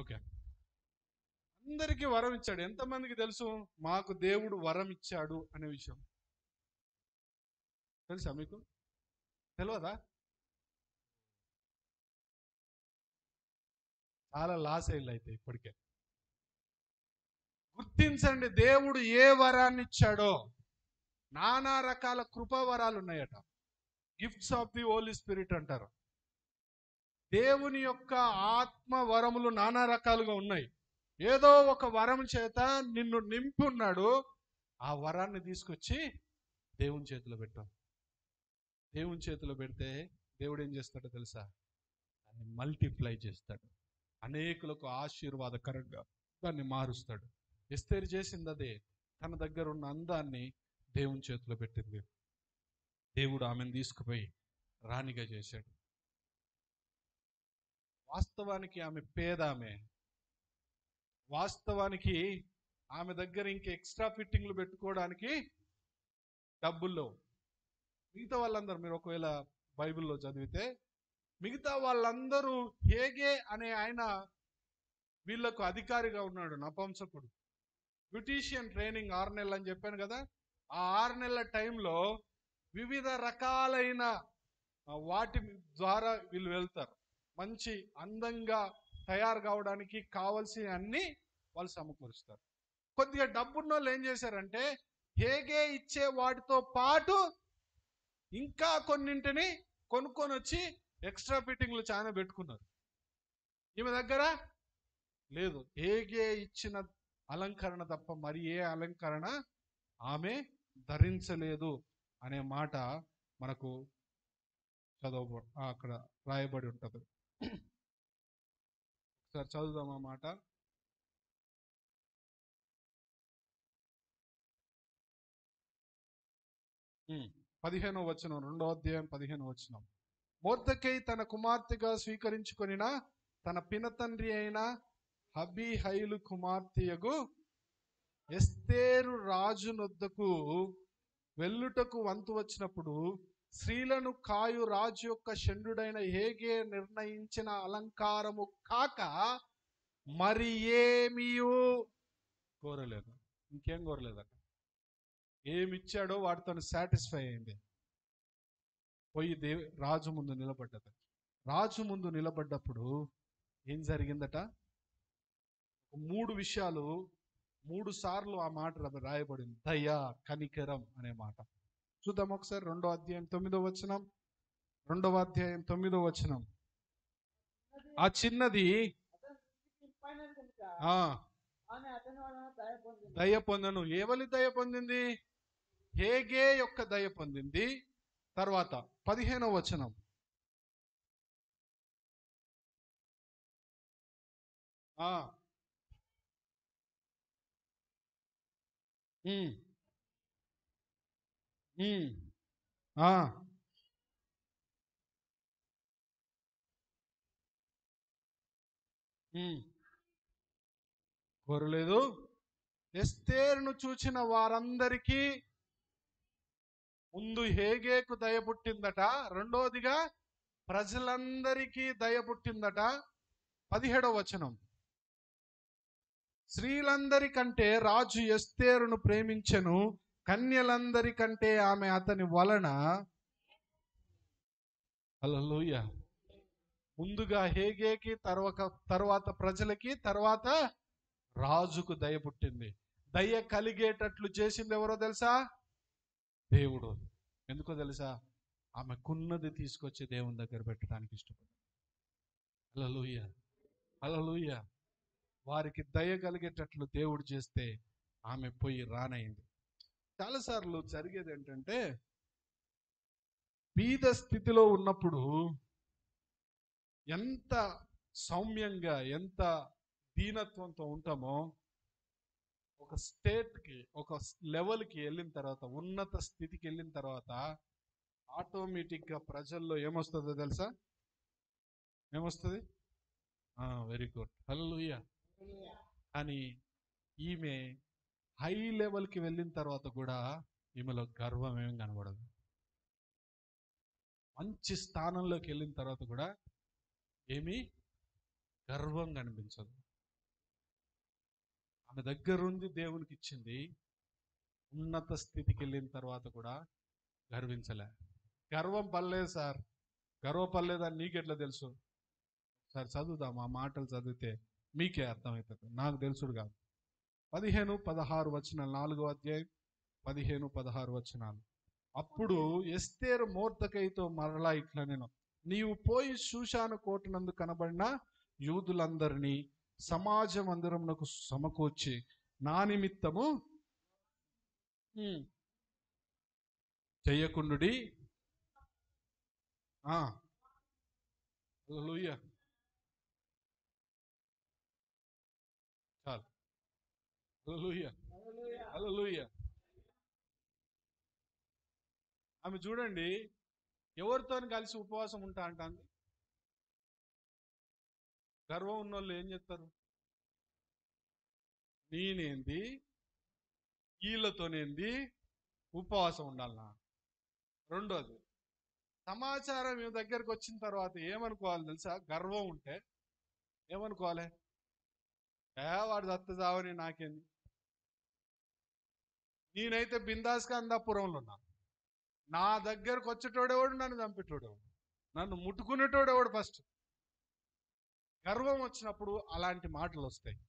Okay. అందరికీ వరం ఇచ్చాడు. ఎంతమందికి తెలుసు? మాకు దేవుడు వరం ఇచ్చాడు అనే విషయం. తెలుసా మీకు? తెలియదా చాలా లాస్ అయ్యింది అయితే ఇప్పటికే. గుర్తించండి దేవుడు ఏ వరాన్ని ఇచ్చాడో. నానా రకాల కృపావరాలు ఉన్నాయట. Gifts of the holy spirit అంటారు. దేవుని యొక్క ఆత్మ వరములు నానా రకాలుగా ఉన్నాయి. ఏదో ఒక వరం చేత నిన్ను నింపి ఉన్నాడు ఆ వరాన్ని తీసుకొచ్చి దేవుని చేతిలో పెట్టాం. దేవుని చేతిలో పెడితే దేవుడు ఏం చేస్తాడో తెలుసా? దాన్ని మల్టిప్లై చేస్తాడు. అనేకులకు ఆశీర్వాదకరంగా దాన్ని మారుస్తాడు. ఎస్తేరు చేసింది అదే. తన దగ్గర ఉన్న అందాన్ని దేవుని చేతిలో పెట్టింది. దేవుడు ఆమెను తీసుకుపోయి రాణిగా చేశాడు. వాస్తవానికి ఆమె పేద ఆమె వాస్తవానికి ఆమె దగ్గర ఇంక ఎక్స్ట్రా ఫిట్టింగ్లు పెట్టుకోవడానికి డబ్బుల్లో మిగతా వాళ్ళందరూ మీరు ఒకవేళ బైబిల్లో చదివితే మిగతా వాళ్ళందరూ హేగే అనే ఆయన వీళ్ళకు అధికారిగా ఉన్నాడు నపంసకుడు. బ్యూటీషియన్ ట్రైనింగ్ ఆరు నెలలు అని చెప్పాను కదా ఆ ఆరు నెలల టైంలో వివిధ రకాలైన వాటి ద్వారా వీళ్ళు వెళ్తారు. మంచి అందంగా తయారు కావడానికి కావలసిన అన్ని వాళ్ళు సమకూరుస్తారు. కొద్దిగా డబ్బున్న వాళ్ళు ఏం చేశారంటే హేగే ఇచ్చే వాటితో పాటు ఇంకా కొన్నింటిని కొనుక్కొని వచ్చి ఎక్స్ట్రా ఫిట్టింగ్లు చాలా పెట్టుకున్నారు. ఈమె దగ్గర లేదు. హేగే ఇచ్చిన అలంకరణ తప్ప మరి ఏ అలంకరణ ఆమె ధరించలేదు అనే మాట మనకు చదవ అక్కడ రాయబడి ఉంటుంది. ఒకసారి చదువుదాం ఆ మాట. పదిహేనో వచనం రెండో అధ్యాయం పదిహేను వచనం. మోర్దకై తన కుమార్తెగా స్వీకరించుకొనిన తన పినతండ్రి అయిన హబీ హైలు కుమార్తెయగు ఎస్తేరు రాజునొద్దకు వెల్లుటకు వంతు వచ్చినప్పుడు స్త్రీలను కాయు రాజు యొక్క షండుడైన హేగే నిర్ణయించిన అలంకారము కాక మరి ఏమీయు? కోరలేదు. ఇంకేం కోరలేదట ఏమిచ్చాడో వాటితో సాటిస్ఫై అయింది. పోయి దేవి రాజు ముందు నిలబడ్డది రాజు ముందు నిలబడ్డప్పుడు ఏం జరిగిందట? మూడు విషయాలు మూడు సార్లు ఆ మాట రాయబడింది. దయ కనికరం అనే మాట. చూద్దాం ఒకసారి. రెండో అధ్యాయం తొమ్మిదో వచనం. రెండవ అధ్యాయం తొమ్మిదో వచనం. ఆ చిన్నది ఆ దయ దయ పొందను. ఏవలి దయ పొందింది? హేగే యొక్క దయ పొందింది. తర్వాత పదిహేనవ వచనం. ఆ. కోరలేదు. ఎస్తేరును చూచిన వారందరికీ ముందు హేగేకు దయ పుట్టిందట. రెండోదిగా ప్రజలందరికీ దయ పుట్టిందట. పదిహేడవ వచనం. స్త్రీలందరికంటే రాజు ఎస్తేరును ప్రేమించెను. కన్యలందరికంటే ఆమె అతని వలన అలలోయ ముందుగా హేగేకి తర్వాత తర్వాత ప్రజలకి తర్వాత రాజుకు దయ పుట్టింది. దయ కలిగేటట్లు చేసింది ఎవరో తెలుసా? దేవుడు. ఎందుకో తెలుసా? ఆమెకున్నది తీసుకొచ్చి దేవుని దగ్గర పెట్టడానికి ఇష్టపడు అలలోయ అలలోయ వారికి దయ కలిగేటట్లు దేవుడు చేస్తే ఆమె పోయి రానయింది. చాలాసార్లు జరిగేది ఏంటంటే బీద స్థితిలో ఉన్నప్పుడు ఎంత సౌమ్యంగా ఎంత దీనత్వంతో ఉంటామో ఒక స్టేట్కి ఒక లెవెల్కి వెళ్ళిన తర్వాత ఉన్నత స్థితికి వెళ్ళిన తర్వాత ఆటోమేటిక్గా ప్రజల్లో ఏమొస్తుందో తెలుసా? ఏమొస్తుంది? Very good. హల్లెలూయా. కానీ ఈమె హై లెవెల్కి వెళ్ళిన తర్వాత కూడా ఈమెలో గర్వం ఏం కనబడదు. మంచి స్థానంలోకి వెళ్ళిన తర్వాత కూడా ఏమీ గర్వం కనిపించదు. ఆమె దగ్గరుంది దేవునికి ఇచ్చింది ఉన్నత స్థితికి వెళ్ళిన తర్వాత కూడా గర్వించలే. గర్వం పర్లేదు సార్. గర్వపడలేదని నీకెట్లా తెలుసు? సార్ చదువుదాం ఆ మాటలు చదివితే మీకే అర్థమవుతుంది నాకు తెలుసుడు కాదు. పదిహేను పదహారు వచనాలు నాలుగో అధ్యాయం పదిహేను పదహారు వచనాలు. అప్పుడు ఎస్తేరు మోర్దకైతో మరలా ఇట్లా నేను నీవు పోయి శూషాను కోటనందు కనబడిన యూదులందరినీ సమాజ మందిరమునకు సమకూర్చి నా నిమిత్తము హ్మ్, చెయ్యకుండుడి ఆ, హల్లెలూయా. చాలు హల్లెలూయా. హల్లెలూయా. ఆమె చూడండి ఎవరితో కలిసి ఉపవాసం ఉంటా అంటాంది? గర్వం ఉన్న వాళ్ళు ఏం చెప్తారు? నేనేంది? వీళ్ళతోనేంది ఉపవాసం ఉండాలనా? రెండోది సమాచారం మీ దగ్గరకు వచ్చిన తర్వాత ఏమనుకోవాలి తెలుసా? గర్వం ఉంటే ఏమనుకోవాలి? ఏ వాడు దత్త చావని నాకేంది? నేనైతే బిందాస్గా అందాపురంలో ఉన్నా నా దగ్గరకు వచ్చేటోడేవాడు నన్ను చంపేటోడేవాడు నన్ను ముట్టుకునేటోడేవాడు ఫస్ట్? గర్వం వచ్చినప్పుడు అలాంటి మాటలు వస్తాయి.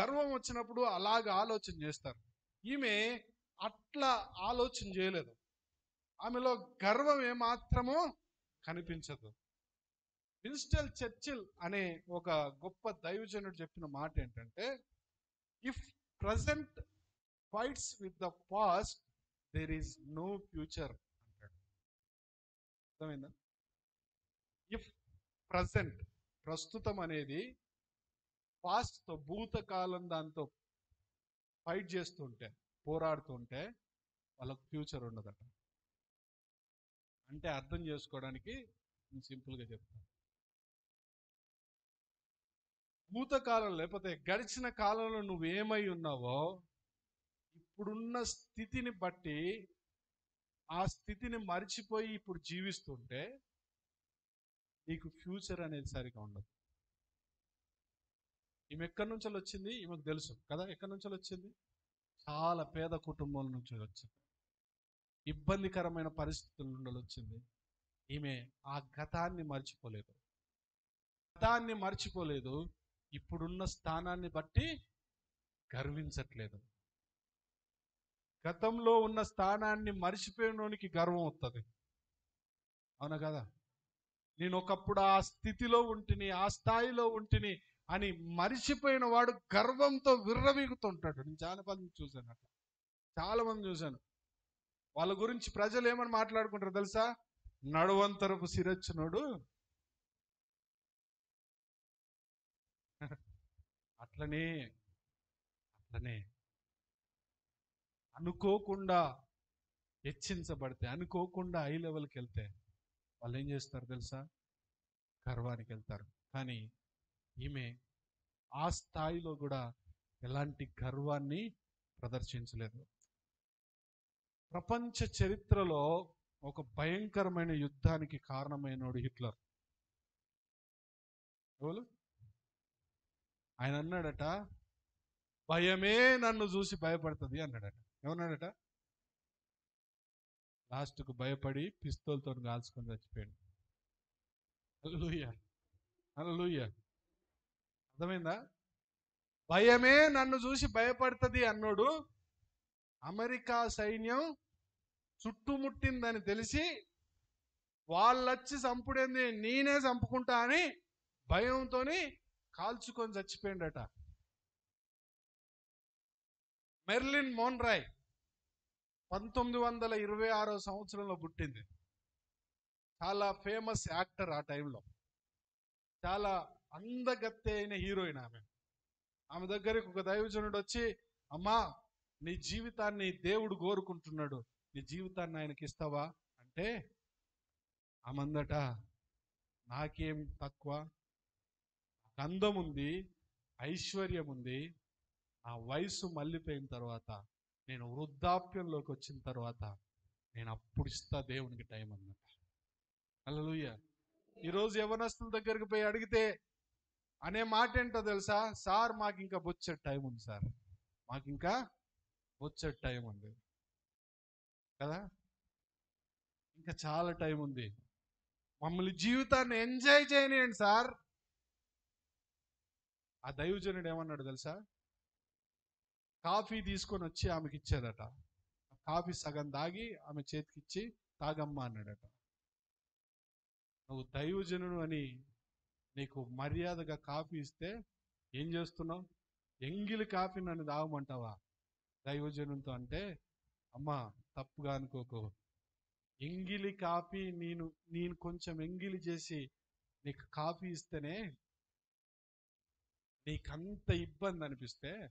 గర్వం వచ్చినప్పుడు అలాగ ఆలోచన చేస్తారు. ఈమె అట్లా ఆలోచన చేయలేదు. ఆమెలో గర్వం ఏమాత్రమో కనిపించదు. విన్స్టల్ చర్చిల్ అనే ఒక గొప్ప దైవజనుడు చెప్పిన మాట ఏంటంటే if present fights with the past there is no future అంటాడు అర్థమైందా? ఇఫ్ ప్రజెంట్ ప్రస్తుతం అనేది పాస్ట్తో భూతకాలం దాంతో ఫైట్ చేస్తుంటే పోరాడుతుంటే వాళ్ళకు ఫ్యూచర్ ఉండదట. అంటే అర్థం చేసుకోవడానికి నేను సింపుల్గా చెప్తాను భూతకాలం లేకపోతే గడిచిన కాలంలో నువ్వేమై ఉన్నావో ఇప్పుడున్న స్థితిని బట్టి ఆ స్థితిని మర్చిపోయి ఇప్పుడు జీవిస్తుంటే నీకు ఫ్యూచర్ అనేది సరిగా ఉండదు. ఈమె ఎక్కడి నుంచి వచ్చింది? ఈమెకు తెలుసు కదా ఎక్కడి నుంచి వచ్చింది? చాలా పేద కుటుంబం నుంచి వచ్చింది. ఇబ్బందికరమైన పరిస్థితుల నుండి వచ్చింది. ఈమె ఆ గతాన్ని మర్చిపోలేదు. గతాన్ని మర్చిపోలేదు. ఇప్పుడున్న స్థానాన్ని బట్టి గర్వించట్లేదు. గతంలో ఉన్న స్థానాన్ని మర్చిపోయినోనికి గర్వం వస్తుంది అవునా కదా? నేను ఒకప్పుడు ఆ స్థితిలో ఉంటిని ఆ స్థాయిలో ఉంటిని అని మరిచిపోయిన వాడు గర్వంతో విర్రవీగుతుంటాడు. నేను చాలా మంది చూశాను అట్లా. చాలా మంది చూశాను. వాళ్ళ గురించి ప్రజలు ఏమని మాట్లాడుకుంటారు తెలుసా? నడువంతరపు సిరొచ్చినోడు అట్లనే అట్లనే. అనుకోకుండా హెచ్చించబడితే అనుకోకుండా ఐ లెవెల్కి వెళ్తే వాళ్ళు ఏం చేస్తారు తెలుసా? గర్వానికి వెళ్తారు. కానీ ఈమె ఆ స్థాయిలో కూడా ఎలాంటి గర్వాన్ని ప్రదర్శించలేదు. ప్రపంచ చరిత్రలో ఒక భయంకరమైన యుద్ధానికి కారణమైనోడు హిట్లర్. ఎవరు? ఆయన అన్నాడట భయమే నన్ను చూసి భయపడుతుంది అన్నాడట. ఏమన్నాడట? లాస్ట్కు భయపడి పిస్తోల్తో కాల్చుకొని చచ్చిపోయాడు. అల్లూయ హల్లెలూయా! అర్థమైందా? భయమే నన్ను చూసి భయపడుతుంది అన్నోడు. అమెరికా సైన్యం చుట్టుముట్టిందని తెలిసి వాళ్ళొచ్చి చంపుడేంది? నేనే చంపుకుంటా అని భయంతోని కాల్చుకొని చచ్చిపోయిండట. మెర్లిన్ మోన్రాయ్ పంతొమ్మిది వందల ఇరవై ఆరో సంవత్సరంలో పుట్టింది. చాలా ఫేమస్ యాక్టర్ ఆ టైంలో. చాలా అందగత్తె అయిన హీరోయిన్ ఆమె. ఆమె దగ్గరికి ఒక దైవజనుడు వచ్చి అమ్మా నీ జీవితాన్ని దేవుడు కోరుకుంటున్నాడు. నీ జీవితాన్ని ఆయనకి ఇస్తావా? అంటే ఆమందట నాకేం తక్కువ? అందం ఉంది ఐశ్వర్యం ఉంది ఆ వయసు మళ్ళీపోయిన తర్వాత నేను వృద్ధాప్యంలోకి వచ్చిన తర్వాత నేను అప్పుడు ఇస్తా దేవునికి టైం అన్నమాట. అల్లలుయ్య ఈరోజు యవనస్తుల దగ్గరికి పోయి అడిగితే అనే మాట ఏంటో తెలుసా? సార్ మాకు ఇంకా బొచ్చే టైం ఉంది సార్. మాకు ఇంకా బొచ్చే టైం ఉంది. కదా? ఇంకా చాలా టైం ఉంది. మమ్మల్ని జీవితాన్ని ఎంజాయ్ చేయనియండి సార్. ఆ దైవజనుడు ఏమన్నాడు తెలుసా? కాఫీ తీసుకొని వచ్చి ఆమెకి ఇచ్చాడట కాఫీ సగం తాగి ఆమె చేతికిచ్చి తాగమ్మా అన్నాడట. నువ్వు దైవజనుడు అని నీకు మర్యాదగా కాఫీ ఇస్తే ఏం చేస్తున్నావు? ఎంగిలి కాఫీ నన్ను తాగమంటావా? దైవజనునితో అంటే అమ్మా తప్పుగా అనుకోకు. ఎంగిలి కాఫీ నేను నేను కొంచెం ఎంగిలి చేసి నీకు కాఫీ ఇస్తేనే నీకంత ఇబ్బంది అనిపిస్తే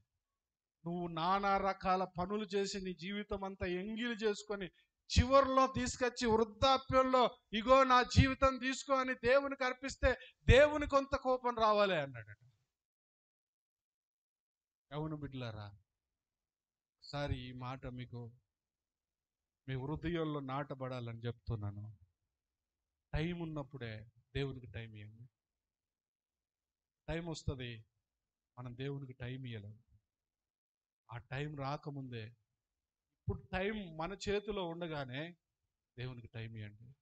నువ్వు నానా రకాల పనులు చేసి నీ జీవితం అంతా ఎంగిలి చేసుకొని చివరిలో తీసుకొచ్చి వృద్ధాప్యంలో ఇగో నా జీవితం తీసుకో అని దేవునికి అర్పిస్తే దేవుని కొంత కోపం రావాలి అన్నాడట. అవును బిడ్లారా ఒకసారి ఈ మాట మీకు మీ హృదయంలో నాటబడాలని చెప్తున్నాను. టైం ఉన్నప్పుడే దేవునికి టైం ఇవ్వండి టైం వస్తుంది మనం దేవునికి టైం ఇవ్వలేము ఆ టైం రాకముందే. ఇప్పుడు టైం మన చేతిలో ఉండగానే దేవునికి టైం ఇవ్వండి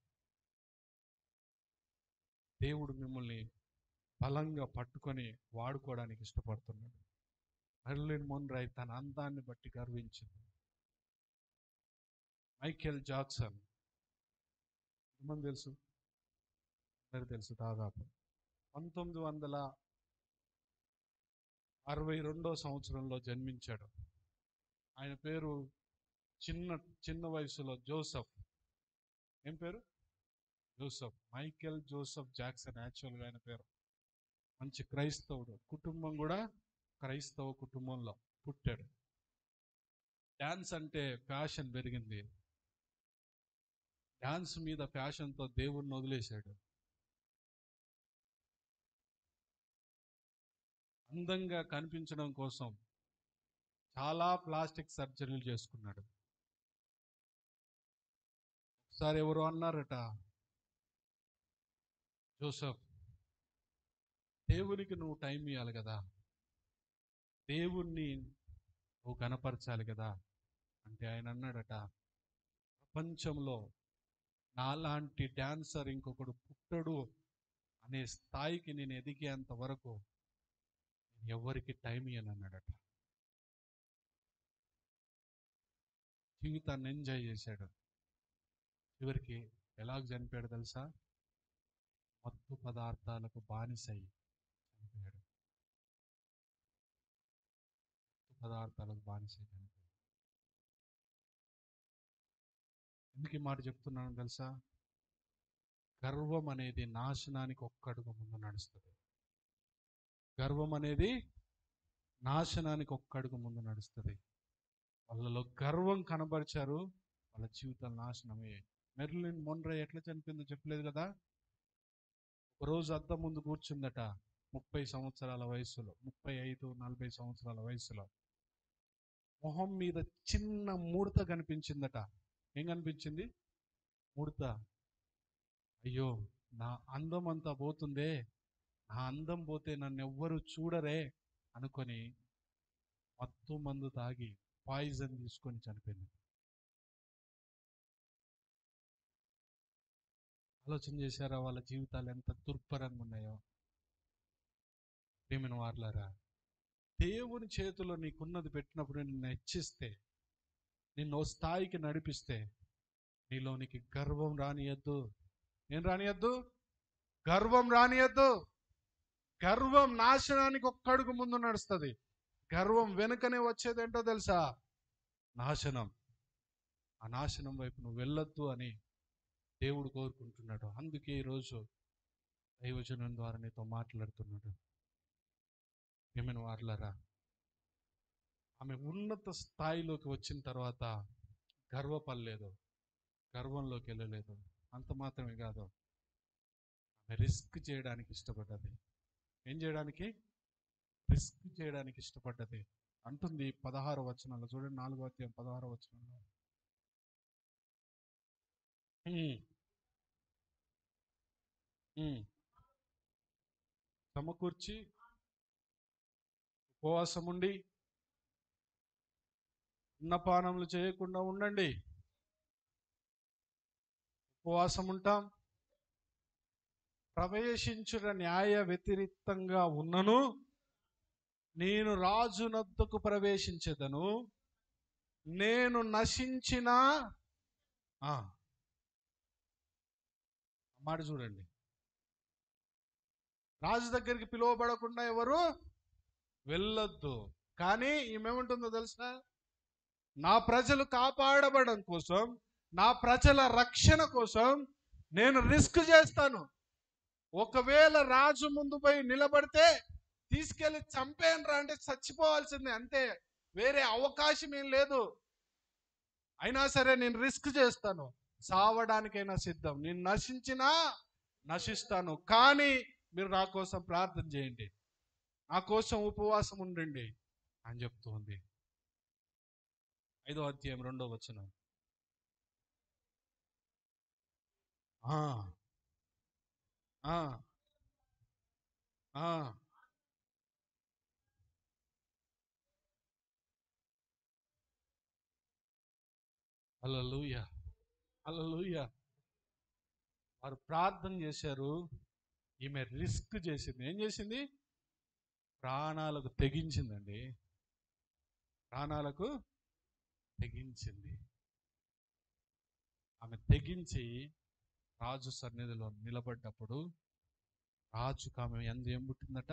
దేవుడు మిమ్మల్ని బలంగా పట్టుకొని వాడుకోవడానికి ఇష్టపడుతున్నాడు. మెర్లిన్ మొన్రాయ్ తన అందాన్ని బట్టి గర్వించింది. Michael Jackson. ఏమని తెలుసు? అందరు తెలుసు దాదాపు. పంతొమ్మిది వందల అరవై రెండో సంవత్సరంలో జన్మించాడు. ఆయన పేరు చిన్న చిన్న వయసులో జోసఫ్. ఏం పేరు? జోసఫ్. మైకెల్ జోసఫ్ జాక్సన్ యాక్చువల్గా ఆయన పేరు. మంచి క్రైస్తవుడు. కుటుంబం కూడా క్రైస్తవ కుటుంబంలో పుట్టాడు. డ్యాన్స్ అంటే ఫ్యాషన్ పెరిగింది. డ్యాన్స్ మీద ఫ్యాషన్తో దేవుణ్ణి వదిలేశాడు. అందంగా కనిపించడం కోసం చాలా ప్లాస్టిక్ సర్జరీలు చేసుకున్నాడు. ఒకసారి ఎవరు అన్నారట? జోసఫ్ దేవునికి నువ్వు టైం ఇవ్వాలి కదా. దేవుణ్ణి నువ్వు కనపరచాలి కదా అంటే ఆయన అన్నాడట. ప్రపంచంలో నాలాంటి డాన్సర్ ఇంకొకడు పుట్టడు అనే స్థాయికి నేను ఎదిగేంత వరకు ఎవరికి టైం ఇయ్యను అన్నాడట జీవితాన్ని ఎంజాయ్ చేశాడు. చివరికి ఎలాగ చనిపోయాడు తెలుసా? మత్తు పదార్థాలకు బానిసై చనిపోయాడు. మత్తు పదార్థాలకు బానిసై చనిపోయాడు. ఎందుకు ఈ మాట చెప్తున్నాను తెలుసా? గర్వం అనేది నాశనానికి ఒక్కడుగు ముందు నడుస్తుంది. గర్వం అనేది నాశనానికి ఒక్కడుగు ముందు నడుస్తుంది. వాళ్ళలో గర్వం కనబరిచారు వాళ్ళ జీవితాలు నాశనమే మెర్లిన్ మొండ్ర ఎట్లా చనిపోయిందో చెప్పలేదు కదా? ఒకరోజు అద్దం ముందు కూర్చుందట ముప్పై సంవత్సరాల వయసులో ముప్పై ఐదు నలభై సంవత్సరాల వయసులో. మొహం మీద చిన్న ముడత కనిపించిందట. ఏం కనిపించింది? ముడత. అయ్యో నా అందం అంతా పోతుందే నా అందం పోతే నన్ను ఎవ్వరు చూడరే అనుకొని మత్తు మందు తాగి పాయిజన్ తీసుకొని చనిపోయింది. ఆలోచన చేశారా? వాళ్ళ జీవితాలు ఎంత దుర్భరంగా ఉన్నాయో? ప్రేమిన వార్లారా దేవుని చేతిలో నీకున్నది పెట్టినప్పుడు నిన్ను హెచ్చిస్తే నిన్ను ఓ స్థాయికి నడిపిస్తే నీలోనికి గర్వం రానియద్దు. ఏం రానియద్దు? గర్వం రానియద్దు. గర్వం నాశనానికి ఒక్కడుగు ముందు నడుస్తుంది. గర్వం వెనుకనే వచ్చేదేంటో తెలుసా? నాశనం. ఆ నాశనం వైపు నువ్వు వెళ్ళొద్దు అని దేవుడు కోరుకుంటున్నాడు. అందుకే ఈరోజు దైవజనం ద్వారా నీతో మాట్లాడుతున్నాడు. ఏమైనా వార్లరా? ఆమె ఉన్నత స్థాయిలోకి వచ్చిన తర్వాత గర్వపడలేదు. గర్వంలోకి వెళ్ళలేదు. అంత మాత్రమే కాదు. ఆమె రిస్క్ చేయడానికి ఇష్టపడ్డది. ఏం చేయడానికి? రిస్క్ చేయడానికి ఇష్టపడ్డది. అంటుంది పదహారు వచనాలు చూడండి నాలుగో అధ్యాయం పదహారు వచనంలో. సమకూర్చి ఉపవాసం ఉండి అన్నపానములు చేయకుండా ఉండండి. ఉపవాసం ఉంటాం. ప్రవేశించుట న్యాయ వ్యతిరిక్తంగా ఉన్నను నేను రాజునద్దకు ప్రవేశించదను నేను నశించిన మాట చూడండి. రాజు దగ్గరికి పిలువబడకుండా ఎవరు? వెళ్ళొద్దు. కానీ ఈమెముంటుందో తెలుసా? నా ప్రజలు కాపాడబడడం కోసం నా ప్రజల రక్షణ కోసం నేను రిస్క్ చేస్తాను. ఒకవేళ రాజు ముందు పోయి నిలబడితే తీసుకెళ్ళి చంపేనరా అంటే చచ్చిపోవాల్సిందే అంతే. వేరే అవకాశం ఏం లేదు. అయినా సరే నేను రిస్క్ చేస్తాను. సావడానికైనా సిద్ధం. నేను నశించినా నశిస్తాను. కానీ మీరు నా కోసం ప్రార్థన చేయండి. నా కోసం ఉపవాసం ఉండండి అని చెప్తుంది. ఐదో అధ్యాయం రెండో వచనం. ఆ, ఆ, ఆ. అలలుయ అలలుయ వారు ప్రార్థన చేశారు. ఈమె రిస్క్ చేసింది. ఏం చేసింది? ప్రాణాలకు తెగించిందండి. ప్రాణాలకు తెగించింది. ఆమె తెగించి రాజు సన్నిధిలో నిలబడ్డప్పుడు రాజుకు ఆమె ఎందు ఏం పుట్టిందట?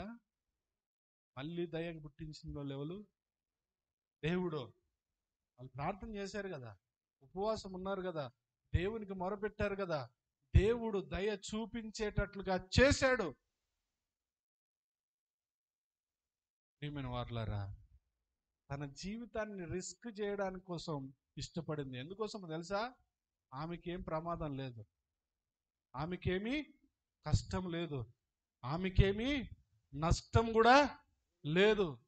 మళ్ళీ దయ పుట్టించిన వాళ్ళు ఎవరు? దేవుడు. వాళ్ళు ప్రార్థన చేశారు కదా. ఉపవాసం ఉన్నారు కదా దేవునికి మొరపెట్టారు కదా దేవుడు దయ చూపించేటట్లుగా చేశాడు. ప్రియమైన వార్లారా తన జీవితాన్ని రిస్క్ చేయడానికి కోసం ఇష్టపడింది. ఎందుకోసం తెలుసా? ఆమెకేం ప్రమాదం లేదు. ఆమెకేమీ కష్టం లేదు. ఆమెకేమీ నష్టం కూడా లేదు.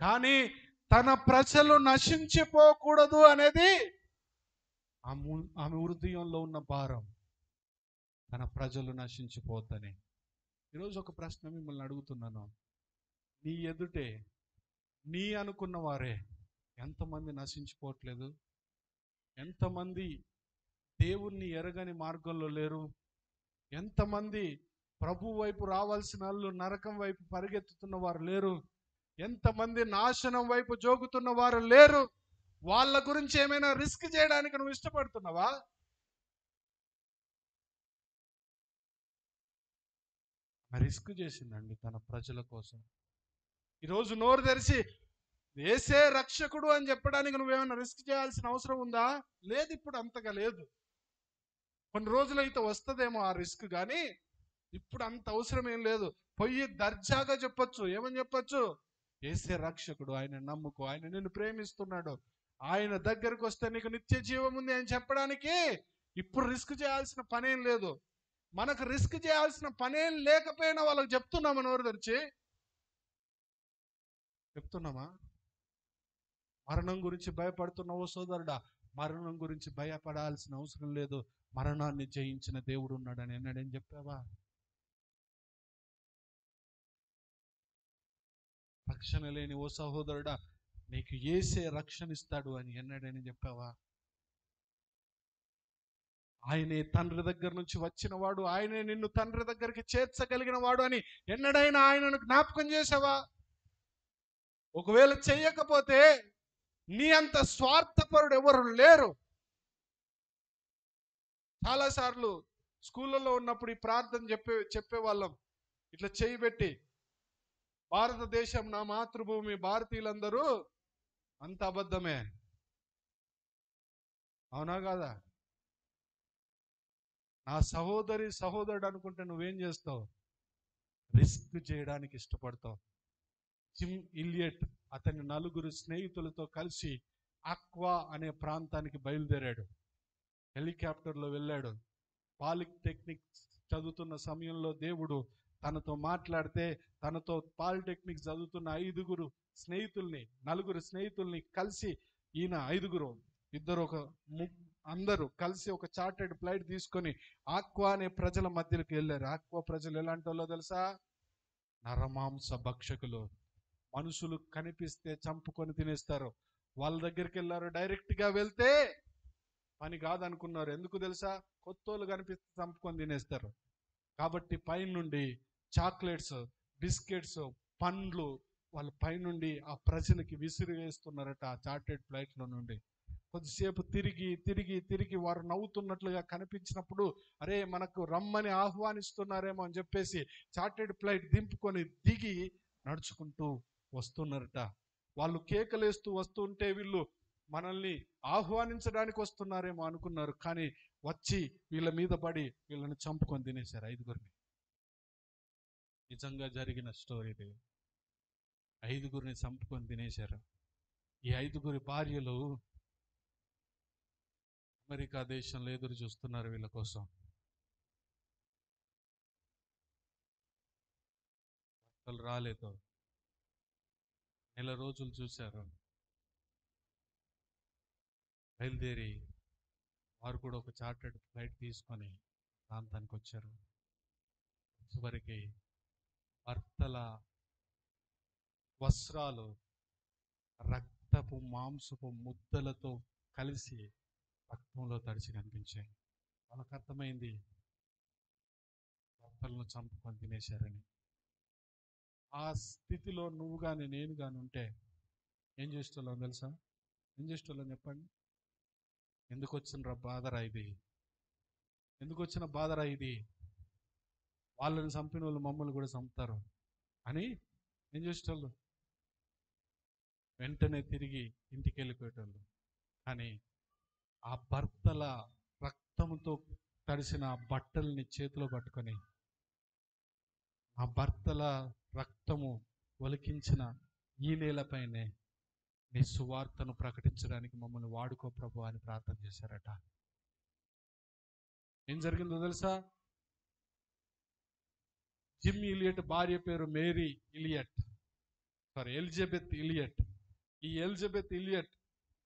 కానీ తన ప్రజలు నశించిపోకూడదు అనేది ఆమె ఆమె హృదయంలో ఉన్న భారం తన ప్రజలు నశించిపోద్దని ఈరోజు ఒక ప్రశ్న మిమ్మల్ని అడుగుతున్నాను. నీ ఎదుటే నీ అనుకున్న వారే ఎంతమంది నశించిపోవట్లేదు? ఎంతమంది దేవుణ్ణి ఎరగని మార్గంలో లేరు? ఎంతమంది ప్రభు వైపు రావాల్సిన వాళ్ళు నరకం వైపు పరిగెత్తుతున్న వారు లేరు? ఎంతమంది నాశనం వైపు జోగుతున్న వారు లేరు? వాళ్ళ గురించి ఏమైనా రిస్క్ చేయడానికి నువ్వు ఇష్టపడుతున్నావా? రిస్క్ చేసిందండి తన ప్రజల కోసం. ఈరోజు నోరు తెరిచి వేసే రక్షకుడు అని చెప్పడానికి నువ్వేమైనా రిస్క్ చేయాల్సిన అవసరం ఉందా? లేదు ఇప్పుడు అంతగా లేదు. కొన్ని రోజులు అయితే వస్తుందేమో ఆ రిస్క్ కానీ ఇప్పుడు అంత అవసరం ఏం లేదు. పొయ్యి దర్జాగా చెప్పొచ్చు. ఏమని చెప్పొచ్చు? ఏసే రక్షకుడు ఆయన నమ్ముకో. ఆయన నిన్ను ప్రేమిస్తున్నాడు. ఆయన దగ్గరకు వస్తే నీకు నిత్య జీవం ఉంది అని చెప్పడానికి ఇప్పుడు రిస్క్ చేయాల్సిన పనేం లేదు. మనకు రిస్క్ చేయాల్సిన పనేం లేకపోయినా వాళ్ళకి చెప్తున్నామా నోరు తెరిచి? చెప్తున్నామా? మరణం గురించి భయపడుతున్నావో సోదరుడా మరణం గురించి భయపడాల్సిన అవసరం లేదు. మరణాన్ని జయించిన దేవుడు ఉన్నాడని ఎన్నడేం చెప్పావా? రక్షణ లేని ఓ సహోదరుడా నీకు ఏసే రక్షణ ఇస్తాడు అని ఎన్నడని చెప్పావా? ఆయనే తండ్రి దగ్గర నుంచి వచ్చినవాడు ఆయనే నిన్ను తండ్రి దగ్గరికి చేర్చగలిగిన వాడు అని ఎన్నడైనా ఆయనను జ్ఞాపకం చేసావా? ఒకవేళ చెయ్యకపోతే నీ అంత స్వార్థపరుడు ఎవరు లేరు. చాలాసార్లు స్కూళ్ళలో ఉన్నప్పుడు ఈ ప్రార్థన చెప్పే చెప్పేవాళ్ళం. ఇట్లా చేయి పెట్టి భారతదేశం నా మాతృభూమి భారతీయులందరూ అంత అబద్ధమే? అవునా కాదా? నా సహోదరి సహోదరుడు అనుకుంటే నువ్వేం చేస్తావు? రిస్క్ చేయడానికి ఇష్టపడతావు. జిమ్ ఇలియట్ అతని నలుగురు స్నేహితులతో కలిసి ఆక్వా అనే ప్రాంతానికి బయలుదేరాడు. హెలికాప్టర్లో వెళ్ళాడు. పాలిటెక్నిక్ చదువుతున్న సమయంలో దేవుడు తనతో మాట్లాడితే తనతో పాలిటెక్నిక్ చదువుతున్న ఐదుగురు స్నేహితుల్ని నలుగురు స్నేహితుల్ని కలిసి ఈయన ఐదుగురు ఇద్దరు ఒక అందరూ కలిసి ఒక చార్టెడ్ ఫ్లైట్ తీసుకొని ఆక్వా అనే ప్రజల మధ్యలోకి వెళ్ళారు. ఆక్వా ప్రజలు ఎలాంటి వాళ్ళో తెలుసా? నరమాంస భక్షకులు. మనుషులు కనిపిస్తే చంపుకొని తినేస్తారు. వాళ్ళ దగ్గరికి వెళ్ళారు డైరెక్ట్గా వెళ్తే పని కాదనుకున్నారు. ఎందుకు తెలుసా? కొత్తోళ్ళు కనిపిస్తే చంపుకొని తినేస్తారు. కాబట్టి పైనుండి చాక్లెట్స్ బిస్కెట్స్ పండ్లు వాళ్ళ పైనుండి ఆ ప్రజలకి విసిరి వేస్తున్నారట ఆ చార్టెడ్ ఫ్లైట్లో నుండి. కొద్దిసేపు తిరిగి తిరిగి తిరిగి వారు నవ్వుతున్నట్లుగా కనిపించినప్పుడు అరే మనకు రమ్మని ఆహ్వానిస్తున్నారేమో అని చెప్పేసి చార్టెడ్ ఫ్లైట్ దింపుకొని దిగి నడుచుకుంటూ వస్తున్నారట. వాళ్ళు కేకలేస్తూ వస్తుంటే వీళ్ళు మనల్ని ఆహ్వానించడానికి వస్తున్నారేమో అనుకున్నారు. కానీ వచ్చి వీళ్ళ మీద పడి వీళ్ళని చంపుకొని తినేశారు ఐదుగురిని. నిజంగా జరిగిన స్టోరీ ఇది ఐదుగురిని చంపుకొని తినేశారు. ఈ ఐదుగురి భార్యలు అమెరికా దేశంలో ఎదురు చూస్తున్నారు వీళ్ళ కోసం. భర్తలు రాలేదు. నెల రోజులు చూశారు. బయలుదేరి వారు కూడా ఒక చార్టెడ్ ఫ్లైట్ తీసుకొని ప్రాంతానికి వచ్చారు చివరికి భర్తల వస్త్రాలు రక్తపు మాంసపు ముద్దలతో కలిసి రక్తంలో తడిచి కనిపించాయి. వాళ్ళకు అర్థమైంది. భర్తలను చంపుకొని తినేశారని. ఆ స్థితిలో నువ్వు కానీ నేను కానీ ఉంటే ఏం చేస్తున్నావు తెలుసా? ఏం చేస్తున్నావు చెప్పండి? ఎందుకు వచ్చిన బాధరా ఇది? ఎందుకు వచ్చిన బాధరా ఇది? వాళ్ళని చంపిన వాళ్ళు మమ్మల్ని కూడా చంపుతారు అని ఏం చేసేటోళ్ళు? వెంటనే తిరిగి ఇంటికి వెళ్ళిపోయేటోళ్ళు కానీ ఆ భర్తల రక్తంతో తడిసిన బట్టల్ని చేతిలో పట్టుకొని ఆ భర్తల రక్తము ఒలికించిన ఈ నేలపైనే నీ సువార్తను ప్రకటించడానికి మమ్మల్ని వాడుకో ప్రభు అని ప్రార్థన చేశారట. ఏం జరిగిందో తెలుసా? జిమ్ ఇలియట్ భార్య పేరు Mary Elliot. Sorry Elizabeth Elliot. ఈ ఎలిజబెత్ ఇలియట్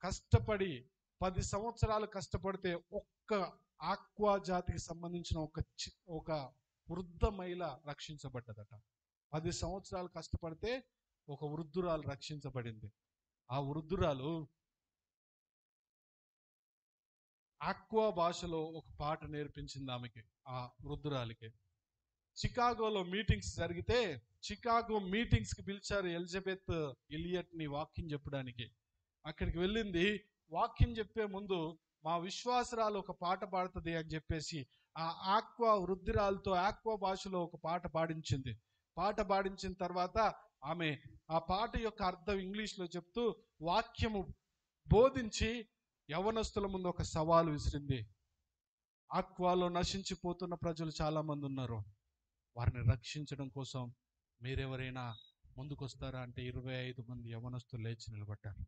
కష్టపడి పది సంవత్సరాలు కష్టపడితే ఒక్క ఆక్వా జాతికి సంబంధించిన ఒక చి- ఒక వృద్ధ మహిళ రక్షించబడ్డదట. పది సంవత్సరాలు కష్టపడితే ఒక వృద్ధురాలు రక్షించబడింది. ఆ వృద్ధురాలు ఆక్వా భాషలో ఒక పాట నేర్పించింది ఆమెకి ఆ వృద్ధురాలికి. చికాగోలో మీటింగ్స్ జరిగితే చికాగో మీటింగ్స్కి పిలిచారు ఎలిజబెత్ ఇలియట్ని వాక్యం చెప్పడానికి. అక్కడికి వెళ్ళింది. వాక్యం చెప్పే ముందు మా విశ్వాసరాలు ఒక పాట పాడుతుంది అని చెప్పేసి ఆ ఆక్వా వృద్ధిరాలతో ఆక్వా భాషలో ఒక పాట పాడించింది. పాట పాడించిన తర్వాత ఆమె ఆ పాట యొక్క అర్థం ఇంగ్లీష్లో చెప్తూ వాక్యము బోధించి యవనస్తుల ముందు ఒక సవాలు విసిరింది. ఆక్వాలో నశించిపోతున్న ప్రజలు చాలా మంది ఉన్నారు. వారిని రక్షించడం కోసం మీరెవరైనా ముందుకొస్తారా అంటే ఇరవై ఐదు మంది యవనస్తులు లేచి నిలబడ్డారు.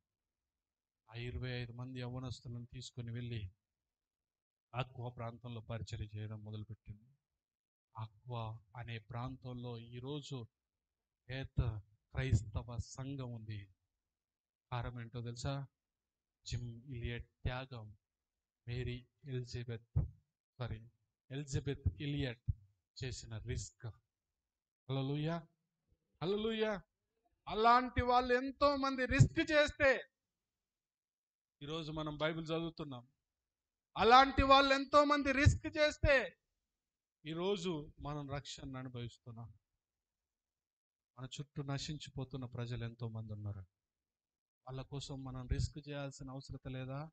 ఆ ఇరవై ఐదు మంది యవనస్తులను తీసుకొని వెళ్ళి ఆక్వా ప్రాంతంలో పరిచయం చేయడం మొదలుపెట్టింది. ఆక్వా అనే ప్రాంతంలో ఈరోజు ఏత క్రైస్తవ సంఘం ఉంది. కారణం ఏంటో తెలుసా? జిమ్ ఇలియట్ త్యాగం. Mary Elizabeth sorry Elizabeth Elliot చేసిన రిస్క్. హల్లెలూయా. హల్లెలూయా. అలాంటి వాళ్ళు ఎంతో మంది రిస్క్ చేస్తే ఈరోజు మనం బైబిల్ చదువుతున్నాం. అలాంటి వాళ్ళు ఎంతో మంది రిస్క్ చేస్తే ఈరోజు మనం రక్షణ అనుభవిస్తున్నాం. మన చుట్టూ నశించిపోతున్న ప్రజలు ఎంతో మంది ఉన్నారు. వాళ్ళ కోసం మనం రిస్క్ చేయాల్సిన అవసరత లేదా?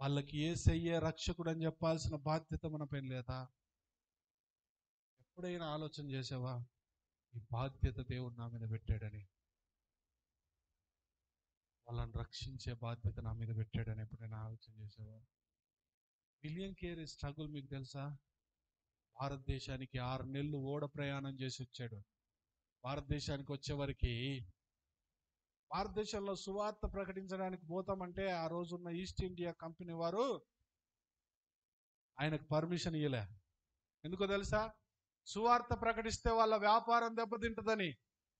వాళ్ళకి ఏ సయ్యే రక్షకుడు అని చెప్పాల్సిన బాధ్యత మన పైన లేదా? ఎప్పుడైనా ఆలోచన చేసావా? ఈ బాధ్యత దేవుడు నా మీద పెట్టాడని. వాళ్ళని రక్షించే బాధ్యత నా మీద పెట్టాడని ఎప్పుడైనా ఆలోచన చేసావా? విలియం కేర్ స్ట్రగుల్ మీకు తెలుసా? భారతదేశానికి ఆరు నెలలు ఓడ ప్రయాణం చేసి వచ్చాడు. భారతదేశానికి వచ్చేవరకు భారతదేశంలో సువార్త ప్రకటించడానికి పోతామంటే ఆ రోజున్న ఈస్ట్ ఇండియా కంపెనీ వారు ఆయనకు పర్మిషన్ ఇవ్వలే ఎందుకో తెలుసా? సువార్త ప్రకటిస్తే వాళ్ళ వ్యాపారం దెబ్బతింటదని.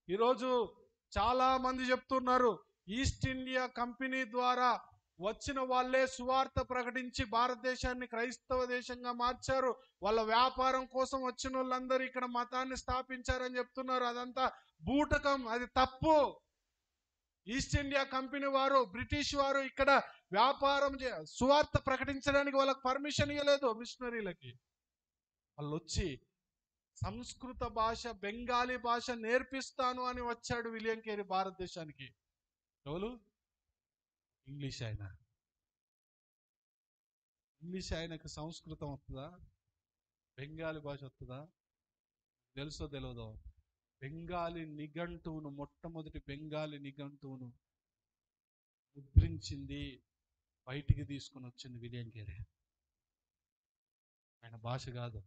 ఈరోజు చాలా మంది చెప్తున్నారు ఈస్ట్ ఇండియా కంపెనీ ద్వారా వచ్చిన వాళ్ళే సువార్త ప్రకటించి భారతదేశాన్ని క్రైస్తవ దేశంగా మార్చారు. వాళ్ళ వ్యాపారం కోసం వచ్చిన వాళ్ళందరూ ఇక్కడ మతాన్ని స్థాపించారని చెప్తున్నారు. అదంతా బూటకం అది తప్పు. ఈస్ట్ ఇండియా కంపెనీ వారు బ్రిటిష్ వారు ఇక్కడ వ్యాపారం చే సువార్త ప్రకటించడానికి వాళ్ళకి పర్మిషన్ ఇవ్వలేదు మిషనరీలకి. వాళ్ళు వచ్చి సంస్కృత భాష బెంగాలీ భాష నేర్పిస్తాను అని వచ్చాడు విలియం కేరీ భారతదేశానికి. ఎవరు? ఇంగ్లీష్ ఆయన. ఇంగ్లీష్ ఆయనకు సంస్కృతం వస్తుందా? బెంగాలీ భాష వస్తుందా? తెలుసో తెలియదో బెంగాలీ నిఘంటువును మొట్టమొదటి బెంగాలీ నిఘంటువును ముద్రించింది బయటికి తీసుకొని వచ్చింది విలియం కేరే. ఆయన భాష కాదు.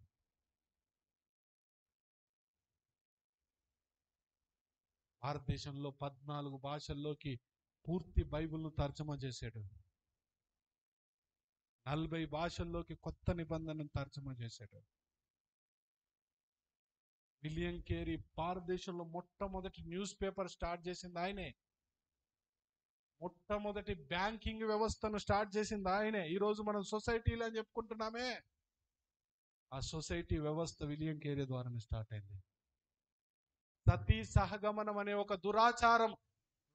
భారతదేశంలో పద్నాలుగు భాషల్లోకి పూర్తి బైబిల్ను తర్జమా చేశాడు. నలభై భాషల్లోకి కొత్త నిబంధనను తర్జమా చేశాడు. విలియం కేరీ భారతదేశంలో మొట్టమొదటి న్యూస్ పేపర్ స్టార్ట్ చేసింది ఆయనే. మొట్టమొదటి బ్యాంకింగ్ వ్యవస్థను స్టార్ట్ చేసింది ఆయనే. ఈరోజు మనం సొసైటీలు అని చెప్పుకుంటున్నామే. ఆ సొసైటీ వ్యవస్థ విలియం కేరీ ద్వారానే స్టార్ట్ అయింది. సతీ సహగమనం అనే ఒక దురాచారం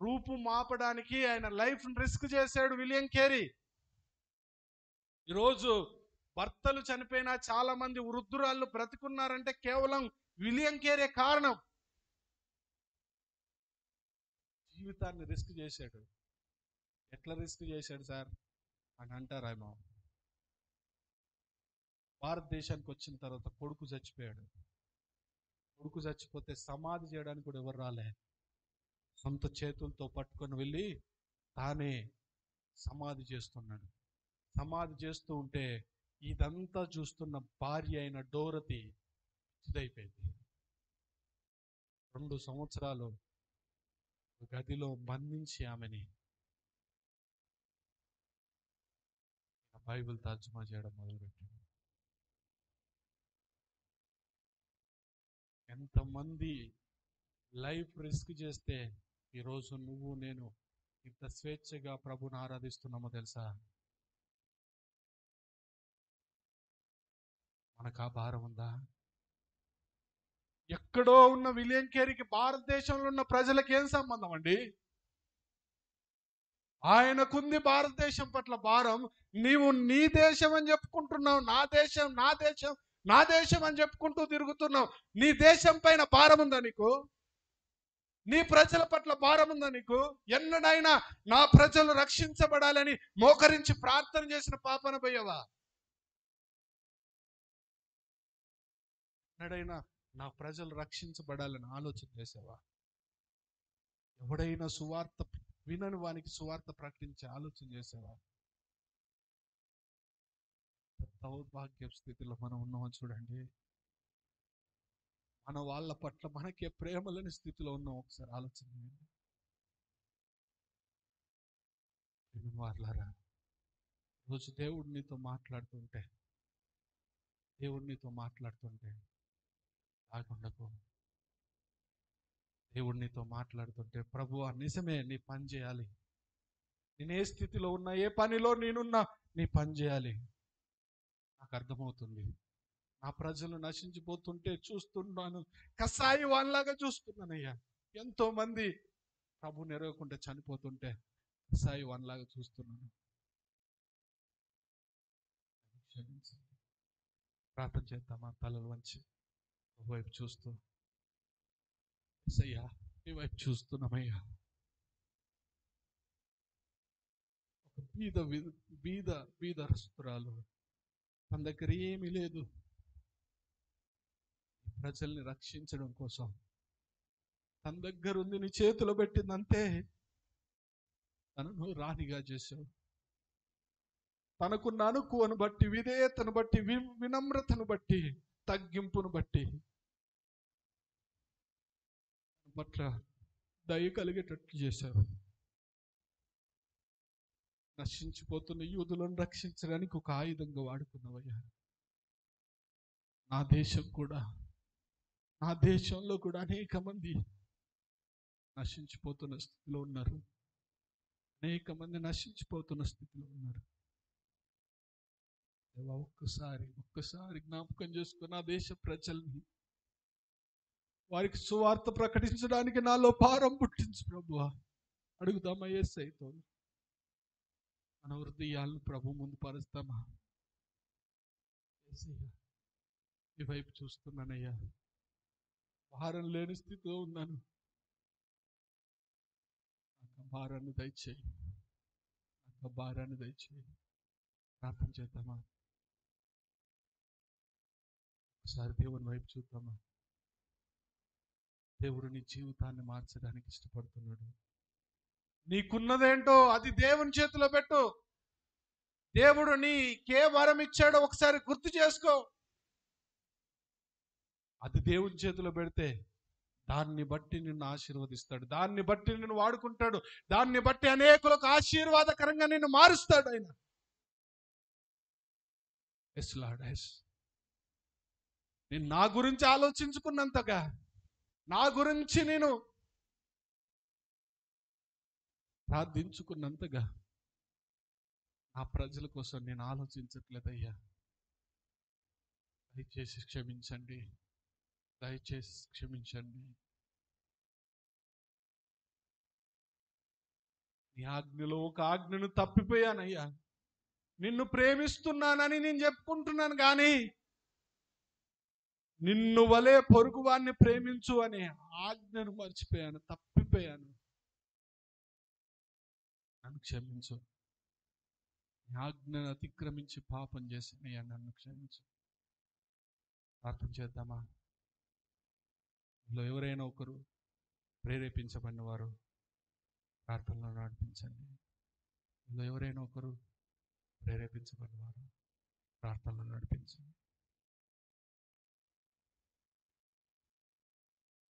రూపు మాపడానికి ఆయన లైఫ్ రిస్క్ చేశాడు విలియం కేరీ. ఈరోజు భర్తలు చనిపోయినా చాలా మంది వృద్ధురాళ్ళు బ్రతికున్నారంటే కేవలం విలియం కేరే కారణం. జీవితాన్ని రిస్క్ చేశాడు. ఎట్లా రిస్క్ చేశాడు సార్? అని అంటారు భారతదేశానికి వచ్చిన తర్వాత కొడుకు చచ్చిపోయాడు. కొడుకు చచ్చిపోతే సమాధి చేయడానికి కూడా ఎవరు రాలే. సొంత చేతులతో పట్టుకొని వెళ్ళి తానే సమాధి చేస్తున్నాడు. సమాధి చేస్తూ ఉంటే ఇదంతా చూస్తున్న భార్య అయిన డోరతి ఇదైపోయింది. రెండు సంవత్సరాలు గదిలో బంధించి ఆమెని బైబిల్ తర్జుమా చేయడం మొదలుపెట్టాడు. ఎంతమంది లైఫ్ రిస్క్ చేస్తే ఈరోజు నువ్వు నేను ఇంత స్వేచ్ఛగా ప్రభుని ఆరాధిస్తున్నామో తెలుసా? మనకు ఆ భారం ఉందా? ఎక్కడో ఉన్న విలియం కేరీకి భారతదేశంలో ఉన్న ప్రజలకు ఏం సంబంధం అండి? ఆయనకుంది భారతదేశం పట్ల భారం. నీవు నీ దేశం అని చెప్పుకుంటున్నావు నా దేశం నా దేశం నా దేశం అని చెప్పుకుంటూ తిరుగుతున్నావు. నీ దేశం పైన భారం ఉందా నీకు? నీ ప్రజల పట్ల భారం ఉందా నీకు? ఎన్నడైనా నా ప్రజలు రక్షించబడాలని మోకరించి ప్రార్థన చేసిన పాపన పోయావా? ఎన్నడైనా నా ప్రజలు రక్షించబడాలని ఆలోచన చేసావా? ఎవడైనా సువార్త వినని వానికి సువార్త ప్రకటించే ఆలోచన చేసావా? దౌర్భాగ్య స్థితిలో మనం ఉన్నామో చూడండి. మన వాళ్ళ పట్ల మనకే ప్రేమలని స్థితిలో ఉన్నాం ఒకసారి ఆలోచన చేయండి. రోజు దేవుడు నీతో మాట్లాడుతుంటే దేవుడు నీతో మాట్లాడుతుంటే ఆగుండకు దేవుడు నీతో మాట్లాడుతుంటే ప్రభు ఆ నిజమే నీ పని చేయాలి. నేను ఏ స్థితిలో ఉన్నా ఏ పనిలో నేనున్నా నీ పని చేయాలి. నాకు అర్థమవుతుంది. నా ప్రజలు నశించిపోతుంటే చూస్తున్నాను కసాయి వాళ్ళలాగా చూస్తున్నానయ్యా. ఎంతో మంది ప్రభు నెరవకుండా చనిపోతుంటే కసాయి వాళ్ళలాగా చూస్తున్నాను. ప్రార్థన చేద్దామా తలలు వంచి. వైపు చూస్తూ ఎస్ఐయా నీ వైపు చూస్తున్నామయ్యా. ఒక బీద బీద బీద రస్తురాలు మన దగ్గర ఏమీ లేదు. ప్రజల్ని రక్షించడం కోసం తన దగ్గర ఉంది నీ చేతిలో పెట్టిందంతే. తనను రాణిగా చేశావు. తనకున్న అనుకువను బట్టి విధేయతను బట్టి వి- వినమ్రతను బట్టి తగ్గింపును బట్టి. పట్ల దయ కలిగేటట్లు చేశారు. నశించిపోతున్న యూదులను రక్షించడానికి ఒక ఆయుధంగా వాడుకున్నవయ్యా. నా దేశం కూడా నా దేశంలో కూడా అనేక మంది నశించిపోతున్న స్థితిలో ఉన్నారు. అనేక మంది నశించిపోతున్న స్థితిలో ఉన్నారు. దేవా, ఒక్కసారి ఒక్కసారి జ్ఞాపకం చేసుకున్న దేశ ప్రజల్ని వారికి సువార్త ప్రకటించడానికి నాలో భారం పుట్టించు ప్రభువా. అడుగుదామా ఏసైతో? మన హృదయాలను ప్రభు ముందు పరుస్తామా? ఈ వైపు చూస్తున్నానయ్యా. భారం లేని స్థితిలో ఉన్నాను. భారాన్ని దయచేయి. భారాన్ని దయచేయి. ప్రార్థన చేద్దామా? ఒకసారి దేవుని వైపు చూద్దామా? దేవుడు నీ జీవితాన్ని మార్చడానికి ఇష్టపడుతున్నాడు. నీకున్నదేంటో అది దేవుని చేతిలో పెట్టు. దేవుడు నీకే వరం ఇచ్చాడో ఒకసారి గుర్తు చేసుకో. అది దేవుని చేతిలో పెడితే దాన్ని బట్టి నిన్ను ఆశీర్వదిస్తాడు. దాన్ని బట్టి నిన్ను వాడుకుంటాడు. దాన్ని బట్టి అనేకులకు ఆశీర్వాదకరంగా నిన్ను మారుస్తాడు ఆయన. Yes Lord yes. నేను నా గురించి ఆలోచించుకున్నంతగా నా గురించి నేను ప్రార్థించుకున్నంతగా నా ప్రజల కోసం నేను ఆలోచించట్లేదయ్యా. దయచేసి క్షమించండి. దయచేసి క్షమించండి. నీ ఆజ్ఞలో ఒక ఆజ్ఞను తప్పిపోయానయ్యా. నిన్ను ప్రేమిస్తున్నానని నేను చెప్పుకుంటున్నాను కానీ నిన్ను వలే పొరుగువాన్ని ప్రేమించు అనే ఆజ్ఞను మర్చిపోయాను తప్పిపోయాను. నన్ను క్షమించు. ఆజ్ఞను అతిక్రమించి పాపం చేసినయ్యా నన్ను క్షమించు. ప్రార్థన చేద్దామా? ఇందులో ఎవరైనా ఒకరు ప్రేరేపించబడిన వారు ప్రార్థనలో నడిపించండి. ఇందులో ఎవరైనా ఒకరు ప్రేరేపించబడిన వారు ప్రార్థనలో నడిపించండి.